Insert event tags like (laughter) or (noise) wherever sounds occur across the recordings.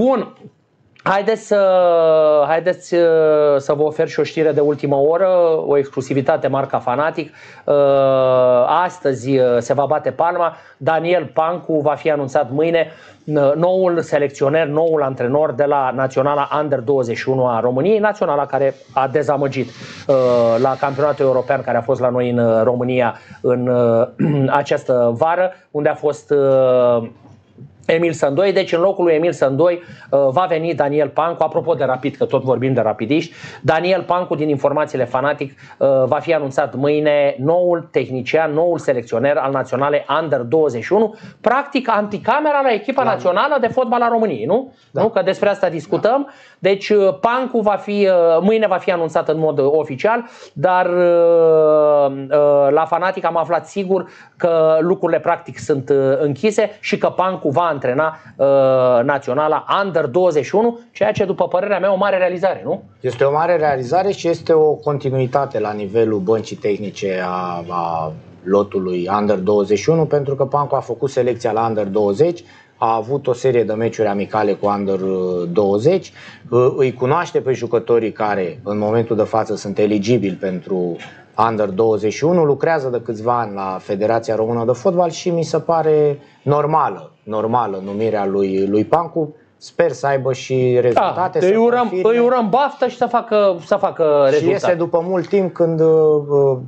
Bun, Haideți să, haideți uh, să vă ofer și o știre de ultimă oră, o exclusivitate marca Fanatic. Uh, astăzi uh, se va bate palma. Daniel Pancu va fi anunțat mâine noul selecționer, noul antrenor de la Naționala Under 21 a României, naționala care a dezamăgit la campionatul european care a fost la noi în România în (clears throat) această vară, unde a fost Emil Sândoi, deci în locul lui Emil Sândoi uh, va veni Daniel Pancu, apropo de rapid, că tot vorbim de rapidiști, Daniel Pancu din informațiile fanatic uh, va fi anunțat mâine noul tehnician, noul selecționer al naționale Under 21, practic anticamera la echipa da. națională de fotbal a României, nu? Da. nu? Că despre asta discutăm. Da. Deci uh, Pancu va fi, mâine va fi anunțat în mod oficial, dar la fanatic am aflat sigur că lucrurile practic sunt închise și că Pancu va antrena uh, naționala Under 21, ceea ce, după părerea mea, o mare realizare, nu? Este o mare realizare și este o continuitate la nivelul băncii tehnice a, a lotului Under 21, pentru că Panco a făcut selecția la Under 20, a avut o serie de meciuri amicale cu Under 20, uh, îi cunoaște pe jucătorii care în momentul de față sunt eligibili pentru Under 21, lucrează de câțiva ani la Federația Română de Fotbal și mi se pare normală, normală numirea lui, lui Pancu. Sper să aibă și rezultate. Da, îi, urăm, îi urăm baftă și să facă, să facă rezultate. Și este după mult timp când uh,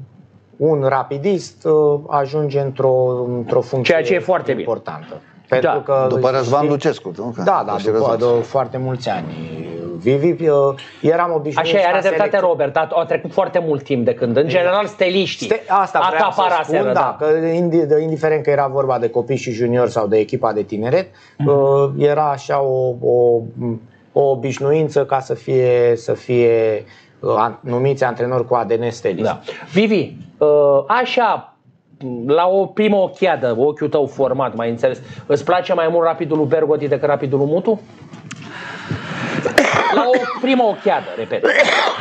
un rapidist uh, ajunge într-o, într-o funcție Ceea ce e foarte importantă. Bine. Pentru da. că după Răzvan Lucescu, nu? Da, da, după de foarte mulți ani. Vivi, eram obișnuit Așa e, are dreptate Robert, a, a trecut foarte mult timp de când. În general, steliștii Ste- asta acaparaseră. Da, da, că indiferent că era vorba de copii și juniori sau de echipa de tineret, mm-hmm. era așa o, o, o obișnuință ca să fie, să fie uh, numiți antrenori cu ADN stelist. Da. Vivi, uh, așa la o primă ochiadă, ochiul tău format, mai înțeles, îți place mai mult rapidul lui Bergoti decât rapidul lui Mutu? La o primă ochiadă, repet. (coughs)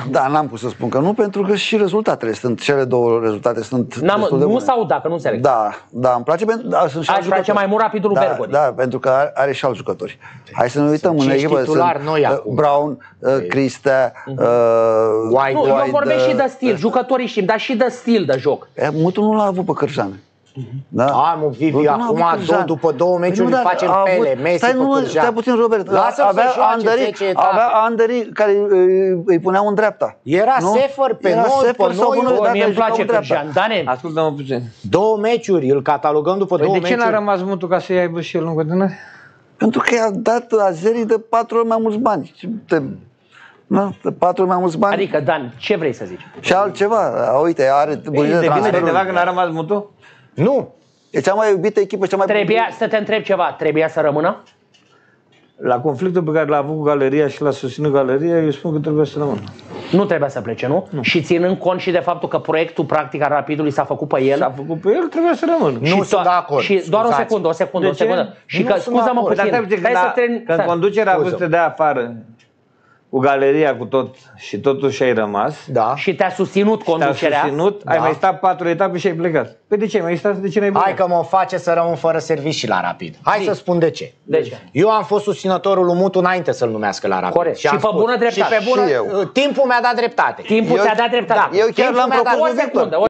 Da, n-am pus să spun că nu, pentru că și rezultatele sunt, cele două rezultate sunt N-am, destul de Nu bune. sau dacă nu înțeleg. Da, da, îmi place pentru, da, sunt și Aș place mai mult rapidul da, Bergodi. Da, pentru că are, are și alți jucători. Hai să ne uităm sunt în echipă. Sunt noi uh, acum. Brown, uh, Cristea, uh, White, nu, White, eu vorbesc și de stil, jucătorii știm, dar și de stil de joc. Mutul nu l-a avut pe Cărșane. Da? A, mă, Vivi, acum două, după două meciuri păi nu, facem pele, Messi stai, nu, pe Stai puțin, Robert. Lasă avea Andări, avea Andări care îi, îi puneau în dreapta. Era nu? Sefer pe Era noi, pe noi. Bă, mie îmi place Cârjean. Dane, ascultă-mă puțin. Două meciuri, îl catalogăm după păi două de meciuri. de ce n-a rămas mutul ca să-i aibă și el în continuare? Pentru că i-a dat azerii de patru ori mai mulți bani. De, na, de patru ori mai mulți bani. Adică, Dan, ce vrei să zici? Și altceva. Uite, are Ei, de bine de că n-a rămas mutul? Nu, E cea mai iubită echipă, cea mai Trebuia, să te întreb ceva, trebuia să rămână? La conflictul pe care l-a avut cu galeria și l-a susținut galeria, eu spun că trebuie să rămână. Nu trebuia să plece, nu? nu? Și ținând cont și de faptul că proiectul practic al Rapidului s-a făcut pe el. S-a făcut pe el, trebuie să rămână. Nu și sunt de acord. Și doar o secundă, o secundă, de o secundă. Și că, scuză-mă puțin. Dar stai să tren... Când conducerea a vrut să te dea afară cu galeria, cu tot și totuși ai rămas. Da. Și te-a susținut conducerea. Te-a susținut, da. ai mai stat patru etape și ai plecat. Păi de ce? Mai stat de ce n-ai Hai că mă face să rămân fără servicii la Rapid. Hai Zi. să spun de ce. De ce? Eu am fost susținătorul lui Mutu înainte să-l numească la Rapid. Corect. Și, și pe bună dreptate. Și pe bună, și eu. Timpul mi-a dat dreptate. Timpul ți-a dat dreptate. Da. Eu chiar l-am propus